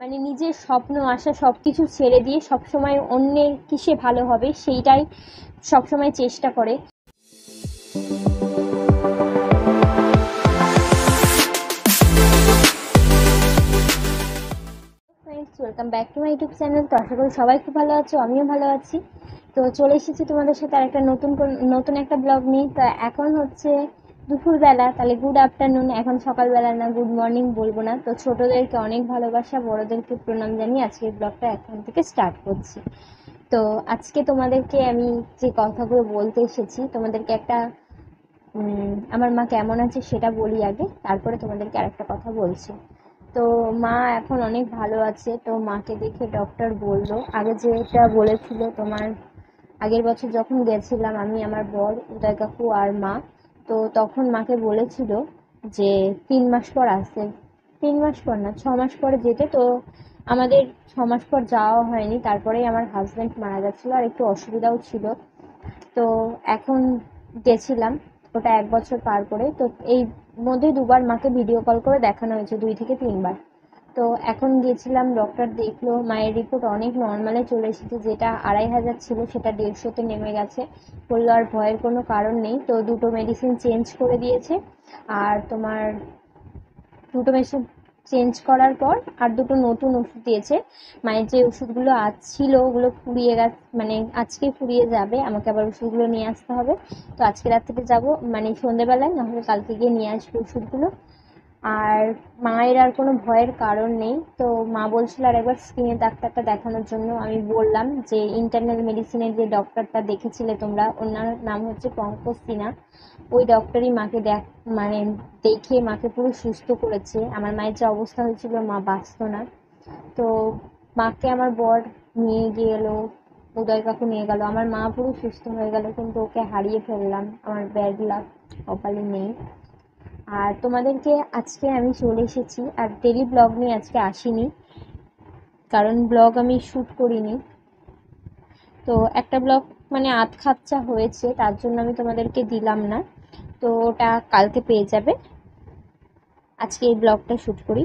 মানে নিজের স্বপ্ন, আশা সব কিছু ছেড়ে দিয়ে সবসময় অন্যের কিসে ভালো হবে সেইটাই সবসময় চেষ্টা করে। Welcome back to my YouTube channel তো আশা করি সবাই খুব ভালো আছো, আমিও ভালো আছি। তো চলে এসেছি তোমাদের সাথে আর একটা নতুন নতুন একটা ব্লগ নিয়ে। তো এখন হচ্ছে দুপুরবেলা তাহলে গুড আফটারনুন এখন সকালবেলা না গুড মর্নিং বলব না। তো ছোটদেরকে অনেক ভালোবাসা, বড়দেরকে প্রণাম জানিয়ে আজকের ব্লগটা এখন থেকে স্টার্ট করছি। তো আজকে তোমাদেরকে আমি যে কথাগুলো বলতে এসেছি, তোমাদেরকে একটা আমার মা কেমন আছে সেটা বলি আগে, তারপরে তোমাদেরকে আরেকটা কথা বলছি। তো মা এখন অনেক ভালো আছে, তো মাকে দেখে ডক্টর বলল। আগে যেটা বলেছিল তোমার, আগের বছর যখন গেছিলাম আমি, আমার বর উদয় কাকু আর মা তো তখন মাকে বলেছিল যে তিন মাস পর আসতে তিন মাস পর না, ছ মাস পরে যেতে তো আমাদের ছ মাস পর যাওয়া হয়নি। তারপরেই আমার হাজব্যান্ড মারা যাচ্ছিল আর একটু অসুবিধাও ছিল। তো এখন গেছিলাম, ওটা এক বছর পার করে। তো এই মধ্যে দুবার মাকে ভিডিও কল করে দেখানো হয়েছে, দুই থেকে তিনবার। তো এখন গিয়েছিলাম ডক্টর দেখল, মায়ের রিপোর্ট অনেক নর্মালে চলে এসেছে, যেটা আড়াই হাজার ছিল, সেটা দেড়শোতে নেমে গেছে। বলল আর ভয়ের কোনো কারণ নেই, তো দুটো মেডিসিন চেঞ্জ করে দিয়েছে। আর তোমার দুটো মেডিসিন চেঞ্জ করার পর আর দুটো নতুন ওষুধ দিয়েছে। মায়ের যে ওষুধগুলো আজ ছিল, ওগুলো ফুরিয়ে গেছে মানে আজকে ফুরিয়ে যাবে, আমাকে আবার ওষুধগুলো নিয়ে আসতে হবে। তো আজকে রাত থেকে যাব মানে সন্ধেবেলায়, নাহলে কালকে গিয়ে নিয়ে আসব ওষুধগুলো। আর মায়ের আর কোনো ভয়ের কারণ নেই। তো মা বলছিল আর একবার স্কিনের ডাক্তারটা দেখানোর জন্য আমি বললাম যে ইন্টারনাল মেডিসিনের যে ডক্টরটা দেখেছিলে তোমরা, ওনার নাম হচ্ছে পঙ্কজ সিনহা। ওই ডক্টরই মাকে দেখ মানে দেখে মাকে পুরো সুস্থ করেছে। আমার মায়ের যে অবস্থা হয়েছিল, মা বাঁচত না। তো মাকে আমার বর নিয়ে গিয়ে গেলো, উদয় কাকু নিয়ে গেল। আমার মা পুরো সুস্থ হয়ে গেল, কিন্তু ওকে হারিয়ে ফেললাম। আমার ব্যাড লাক কপালে নেই। আর তোমাদেরকে আজকে আমি চলে এসেছি, আর ডেলি ব্লগ নিয়ে আজকে আসিনি, কারণ ব্লগ আমি শ্যুট করিনি। তো একটা ব্লগ মানে আধ খাচ্চা হয়েছে, তার জন্য আমি তোমাদেরকে দিলাম না। তো ওটা কালকে পেয়ে যাবে। আজকে এই ব্লগটা শ্যুট করি।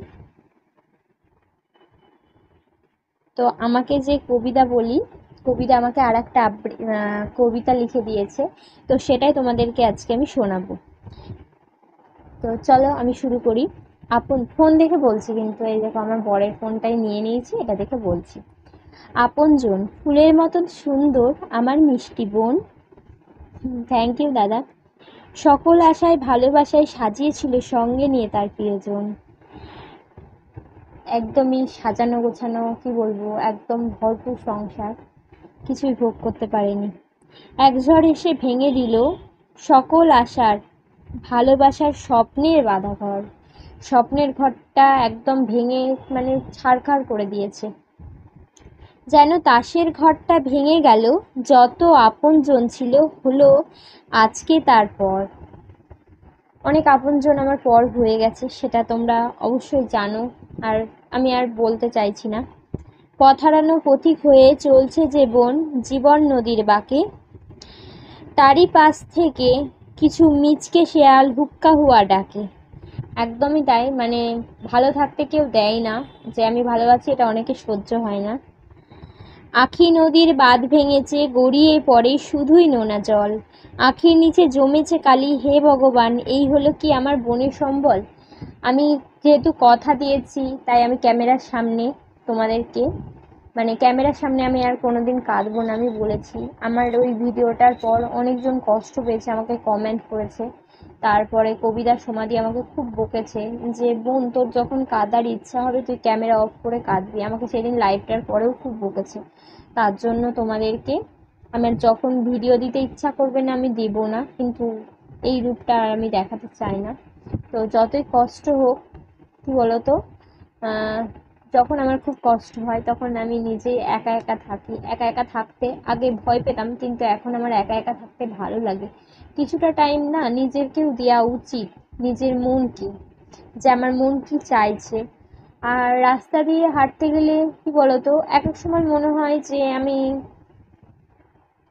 তো আমাকে যে কবিতা বলি, কবিতা আমাকে আর একটা কবিতা লিখে দিয়েছে, তো সেটাই তোমাদেরকে আজকে আমি শোনাবো। তো চলো আমি শুরু করি। আপন ফোন দেখে বলছি কিন্তু এই দেখো আমার বরের ফোনটাই নিয়ে নিয়েছি, এটা দেখে বলছি। আপনজন, ফুলের মতন সুন্দর, আমার মিষ্টি বোন। থ্যাংক ইউ দাদা। সকল আশায় ভালোবাসায় সাজিয়েছিল সঙ্গে নিয়ে তার প্রিয়জন। একদমই সাজানো গোছানো, কি বলব, একদম ভরপুর সংসার। কিছুই ভোগ করতে পারেনি। এক ঝড় এসে ভেঙে দিল সকল আশার ভালোবাসার স্বপ্নের বাধা ঘর স্বপ্নের ঘরটা একদম ভেঙে মানে ছাড়খাড় করে দিয়েছে। যেন তাসের ঘরটা ভেঙে গেল, যত আপনজন ছিল হলো আজকে তারপর অনেক আপনজন আমার পর হয়ে গেছে, সেটা তোমরা অবশ্যই জানো। আর আমি আর বলতে চাইছি না। পথ হারানো পথিক হয়ে চলছে যে বোন, জীবন নদীর বাঁকে। তারই পাশ থেকে কিছু মিচকে শেয়াল হুক্কা হুয়া ডাকে। একদমই তাই মানে ভালো থাকতে কেউ দেয় না, যে আমি ভালো আছি, এটা অনেকে সহ্য হয় না। আখি নদীর বাঁধ ভেঙেছে, গড়িয়ে পড়ে শুধুই নোনা জল। আখির নিচে জমেছে কালি, হে ভগবান, এই হলো কি আমার বোনের সম্বল? আমি যেহেতু কথা দিয়েছি, তাই আমি ক্যামেরার সামনে তোমাদেরকে মানে ক্যামেরার সামনে আমি আর কোনো দিন কাঁদবো না, আমি বলেছি। আমার ওই ভিডিওটার পর অনেকজন কষ্ট পেয়েছে, আমাকে কমেন্ট করেছে। তারপরে কবিতার সমাধি আমাকে খুব বকেছে যে, বোন, তোর যখন কাঁদার ইচ্ছা হবে, তুই ক্যামেরা অফ করে কাঁদবি। আমাকে সেদিন লাইভটার পরেও খুব বকেছে। তার জন্য তোমাদেরকে আমার যখন ভিডিও দিতে ইচ্ছা করবে না, আমি দেব না, কিন্তু এই রূপটা আর আমি দেখাতে চাই না। তো যতই কষ্ট হোক, কী বলতো যখন আমার খুব কষ্ট হয়, তখন আমি নিজেই একা একা থাকি। একা একা থাকতে আগে ভয় পেতাম, কিন্তু এখন আমার একা একা থাকতে ভালো লাগে। কিছুটা টাইম না নিজেরকেও দেওয়া উচিত, নিজের মন কি যে আমার মন কি চাইছে। আর রাস্তা দিয়ে হাঁটতে গেলে কি বলতো, এক এক সময় মনে হয় যে আমি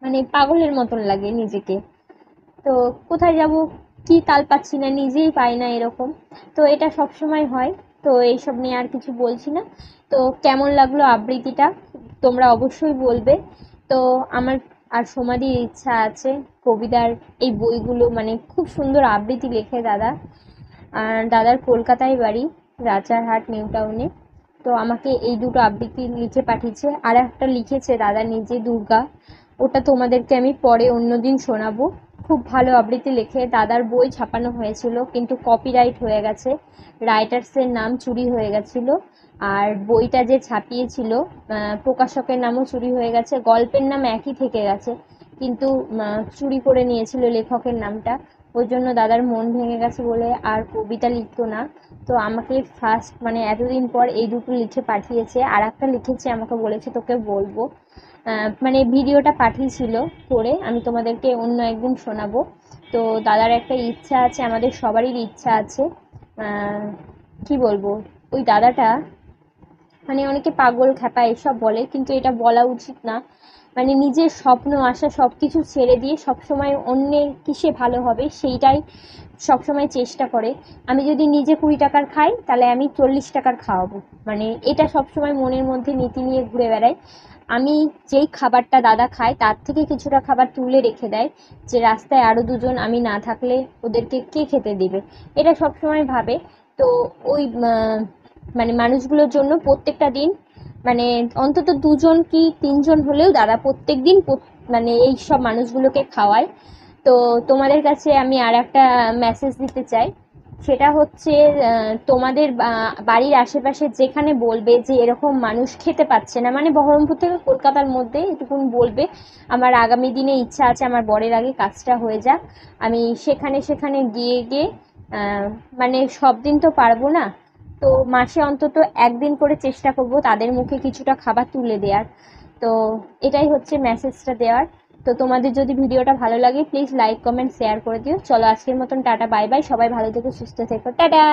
মানে পাগলের মতন লাগে নিজেকে। তো কোথায় যাব, কি তাল পাচ্ছি না, নিজেই পাই না এরকম। তো এটা সব সময় হয়। তো এইসব নিয়ে আর কিছু বলছি না। তো কেমন লাগল আবৃত্তিটা? তোমরা অবশ্যই বলবে। তো আমার আর সমাধির ইচ্ছা আছে কবিতার এই বইগুলো মানে খুব সুন্দর আবৃত্তি লেখে দাদা। আর দাদার কলকাতায় বাড়ি, রাজারহাট, নিউ টাউনে তো আমাকে এই দুটো আবৃত্তি লিখে পাঠিয়েছে। আর একটা লিখেছে দাদা নিজে দুর্গা। ওটা তোমাদেরকে আমি পরে অন্যদিন শোনাবো। খুব ভালো আবৃত্তি লেখে দাদার বই ছাপানো হয়েছিল, কিন্তু কপিরাইট হয়ে গেছে। রাইটার্সের নাম চুরি হয়ে গেছিল, আর বইটা যে ছাপিয়েছিল প্রকাশকের নামও চুরি হয়ে গেছে, গল্পের নাম একই থেকে গেছে, কিন্তু চুরি করে নিয়েছিল লেখকের নামটা। ওই জন্য দাদার মন ভেঙে গেছে বলে আর কবিতা লিখতো না। তো আমাকে ফার্স্ট মানে এতদিন পর এই দুটো লিখে পাঠিয়েছে আর একটা লিখেছে, আমাকে বলেছে তোকে বলব। মানে ভিডিওটা পাঠিয়েছিল করে আমি তোমাদেরকে অন্য একদিন শোনাবো। তো দাদার একটা ইচ্ছা আছে, আমাদের সবারই ইচ্ছা আছে। কি বলব? ওই দাদাটা মানে অনেকে পাগল, খ্যাপা, এসব বলে, কিন্তু এটা বলা উচিত না। মানে নিজের স্বপ্ন, আশা সব কিছু ছেড়ে দিয়ে সবসময় অন্যের কিসে ভালো হবে সেইটাই সবসময় চেষ্টা করে। আমি যদি নিজে কুড়ি টাকার খাই, তাহলে আমি চল্লিশ টাকার খাওয়াবো। মানে এটা সবসময় মনের মধ্যে নীতি নিয়ে ঘুরে বেড়াই আমি যেই খাবারটা দাদা খায়, তার থেকে কিছুটা খাবার তুলে রেখে দেয় যে রাস্তায় আরও দুজন আমি না থাকলে ওদেরকে কে খেতে দিবে? এটা সবসময় ভাবে। তো ওই মানে মানুষগুলোর জন্য প্রত্যেকটা দিন মানে অন্তত দুজন কি তিনজন হলেও দাদা প্রত্যেক দিন মানে এই সব মানুষগুলোকে খাওয়ায়। তো তোমাদের কাছে আমি আর একটা মেসেজ দিতে চাই। সেটা হচ্ছে তোমাদের বাড়ির আশেপাশে যেখানে বলবে যে এরকম মানুষ খেতে পাচ্ছে না মানে বহরমপুর থেকে কলকাতার মধ্যে এটুকুন বলবে, আমার আগামী দিনে ইচ্ছা আছে, আমার বরের আগে কাজটা হয়ে যাক। আমি সেখানে সেখানে গিয়ে গিয়ে মানে সব দিন তো পারব না। তো মাসে অন্তত একদিন করে চেষ্টা করব তাদের মুখে কিছুটা খাবার তুলে দেওয়ার তো এটাই হচ্ছে মেসেজটা দেওয়ার। তো তোমাদের যদি ভিডিওটা ভালো লাগে প্লিজ লাইক কমেন্ট শেয়ার করে দিও। চলো আজকের মতন টাটা বাই বাই সবাই ভালো থেকো, সুস্থ থেকো। টাটা!